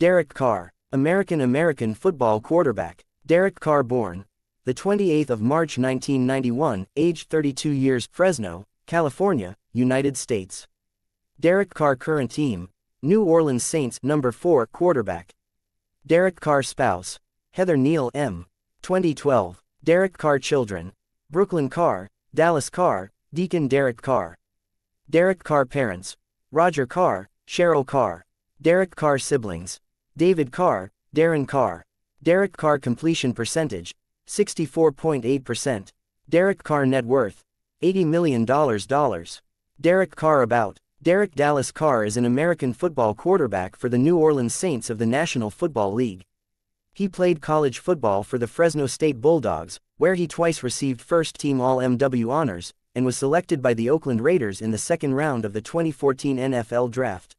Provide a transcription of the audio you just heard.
Derek Carr, American-American football quarterback. Derek Carr born. The 28th of March 1991, age 32 years, Fresno, California, United States. Derek Carr current team, New Orleans Saints number 4 quarterback. Derek Carr spouse, Heather Neel M. 2012. Derek Carr children, Brooklyn Carr, Dallas Carr, Deacon Derek Carr. Derek Carr parents, Roger Carr, Cheryl Carr. Derek Carr siblings, David Carr, Darren Carr. Derek Carr completion percentage, 64.8%. Derek Carr net worth, $80 million. Derek Carr about. Derek Dallas Carr is an American football quarterback for the New Orleans Saints of the National Football League. He played college football for the Fresno State Bulldogs, where he twice received first-team All-MW honors, and was selected by the Oakland Raiders in the second round of the 2014 NFL Draft.